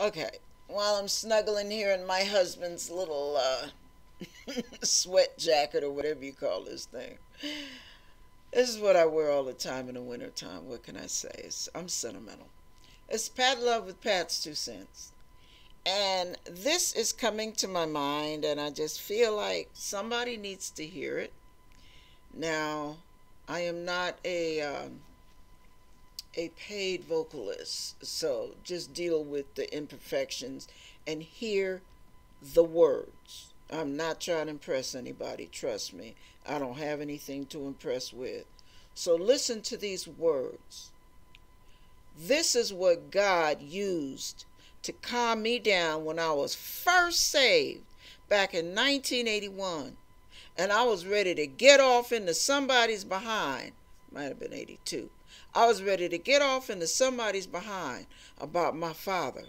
Okay, while I'm snuggling here in my husband's little uh, sweat jacket or whatever you call this thing. This is what I wear all the time in the wintertime. What can I say? It's, I'm sentimental. It's Pat Love with Pat's Two Cents. And this is coming to my mind, and I just feel like somebody needs to hear it. Now, I am not a. Um, a paid vocalist, so just deal with the imperfections and hear the words. I'm not trying to impress anybody, trust me. I don't have anything to impress with. So listen to these words. This is what God used to calm me down when I was first saved back in 1981. And I was ready to get off into somebody's behind. Might have been 82 I was ready to get off into somebody's behind about my father.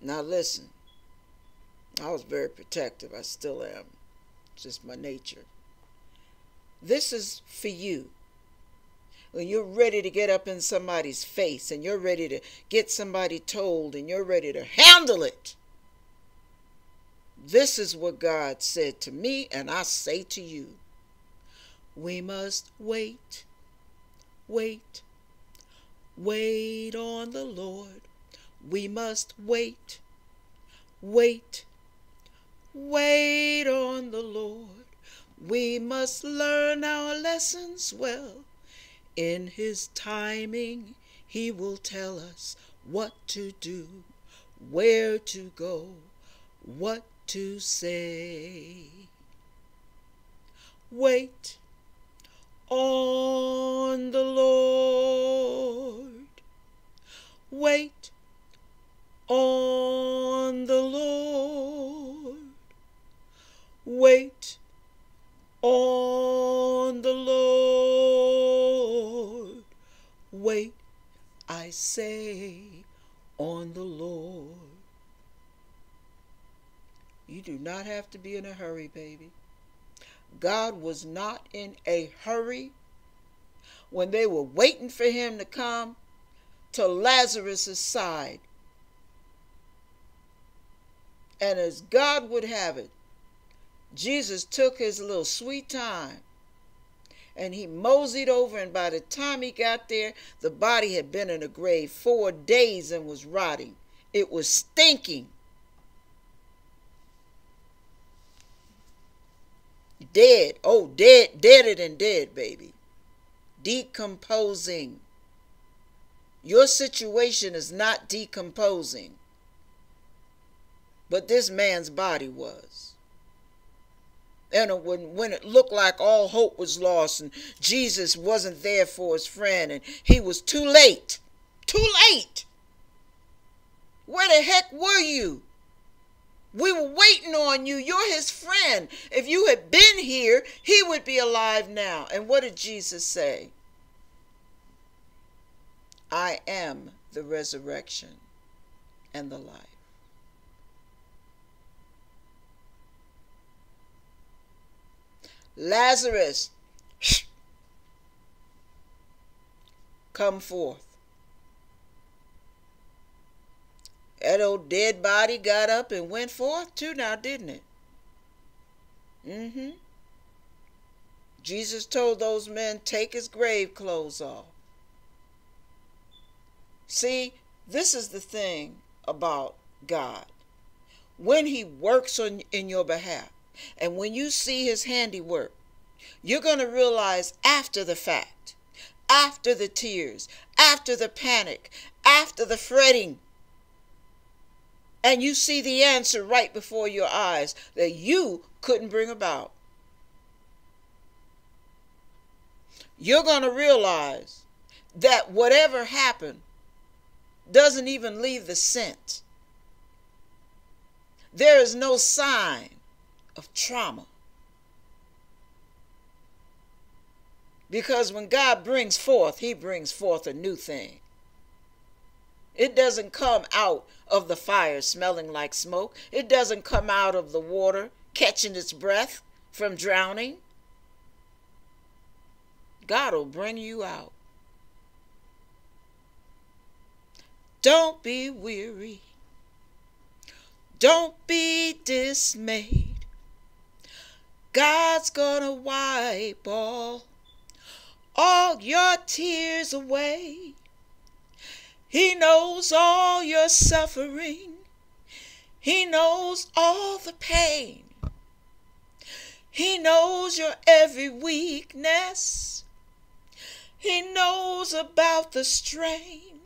Now listen, I was very protective. I still am. It's just my nature. This is for you. When you're ready to get up in somebody's face and you're ready to get somebody told and you're ready to handle it. This is what God said to me, and I say to you. We must wait wait. Wait on the Lord. We must wait. Wait. Wait on the Lord. We must learn our lessons well. In His timing, He will tell us what to do, where to go, what to say. Wait on Say, on the Lord. You do not have to be in a hurry, baby. God was not in a hurry when they were waiting for him to come to Lazarus' side. And as God would have it, Jesus took his little sweet time and he moseyed over, and by the time he got there, the body had been in the grave four days and was rotting. It was stinking. Dead. Oh, dead, deader than dead, baby. Decomposing. Your situation is not decomposing, but this man's body was. And when, when it looked like all hope was lost and Jesus wasn't there for his friend and he was too late. Too late. Where the heck were you? We were waiting on you. You're his friend. If you had been here, he would be alive now. And what did Jesus say? I am the resurrection and the life. Lazarus, come forth. That old dead body got up and went forth too now, didn't it? Mm-hmm. Jesus told those men, take his grave clothes off. See, this is the thing about God. When he works on in your behalf, and when you see his handiwork, you're going to realize after the fact, after the tears, after the panic, after the fretting, and you see the answer right before your eyes that you couldn't bring about. You're going to realize that whatever happened doesn't even leave the scent. There is no sign of trauma. Because when God brings forth, He brings forth a new thing. It doesn't come out of the fire smelling like smoke. It doesn't come out of the water catching its breath from drowning. God will bring you out. Don't be weary. Don't be dismayed. God's gonna wipe all, all your tears away. He knows all your suffering. He knows all the pain. He knows your every weakness. He knows about the strain.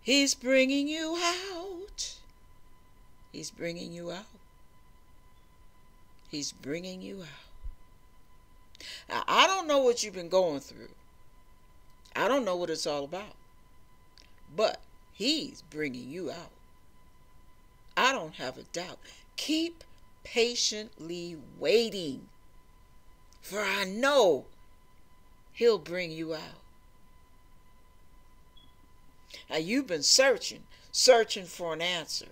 He's bringing you out. He's bringing you out. He's bringing you out. Now, I don't know what you've been going through. I don't know what it's all about. But He's bringing you out. I don't have a doubt. Keep patiently waiting, for I know He'll bring you out. Now, you've been searching, searching for an answer.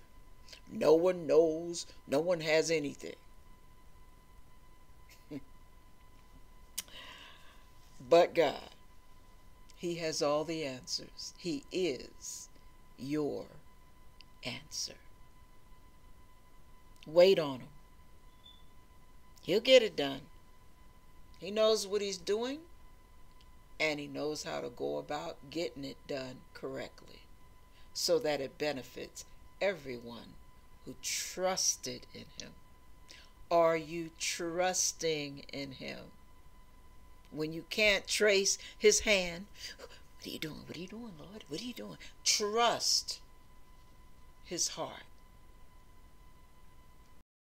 No one knows, no one has anything. But God, He has all the answers. He is your answer. Wait on Him. He'll get it done. He knows what He's doing, and He knows how to go about getting it done correctly so that it benefits everyone who trusted in Him. Are you trusting in Him? When you can't trace His hand, what are you doing? What are you doing, Lord? What are you doing? Trust His heart